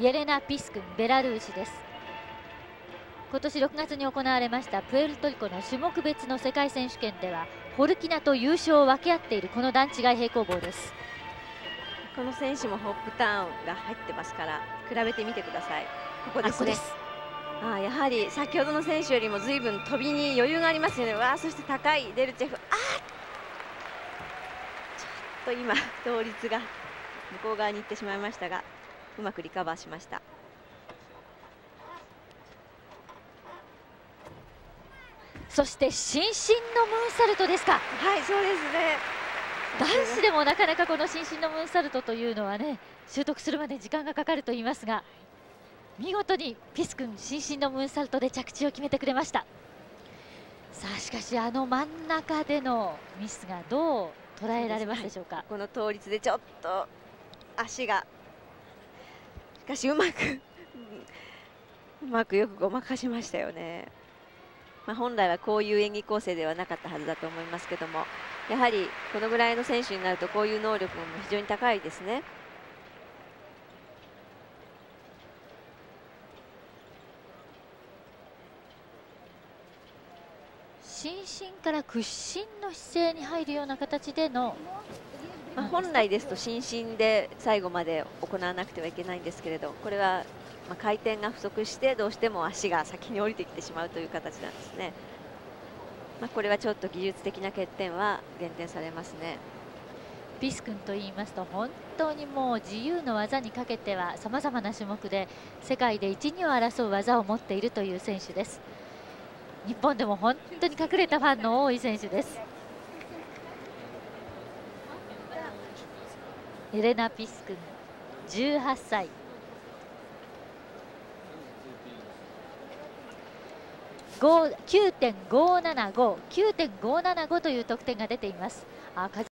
イエレナ・ピスクンベラルーシです。今年6月に行われましたプエルトリコの種目別の世界選手権ではホルキナと優勝を分け合っているこの段違い平行棒です。この選手もホップターンが入ってますから比べてみてください。ここですね。あやはり先ほどの選手よりもずいぶん飛びに余裕がありますよね。わあそして高いデルチェフ。あちょっと今倒立が向こう側に行ってしまいましたがうまくリカバーしました。そして伸身のムーンサルトですか。はいそうですね。男子でもなかなかこの伸身のムーンサルトというのはね習得するまで時間がかかると言いますが見事にピス君伸身のムーンサルトで着地を決めてくれました。さあしかしあの真ん中でのミスがどう捉えられますでしょうか、はい、この倒立でちょっと足がしかしうまく うまくよくごまかしましたよねまあ、本来はこういう演技構成ではなかったはずだと思いますけどもやはりこのぐらいの選手になるとこういう能力も非常に高いですね。伸身から屈伸の姿勢に入るような形での、まあ、本来ですと伸身で最後まで行わなくてはいけないんですけれどこれはまあ、回転が不足してどうしても足が先に降りてきてしまうという形なんですね。まあ、これはちょっと技術的な欠点は減点されますね。ビス君と言いますと本当にもう自由の技にかけてはさまざまな種目で世界で1、2を争う技を持っているという選手です。日本でも本当に隠れたファンの多い選手です。エレナ・ピス君18歳9.575、9.575という得点が出ています。あ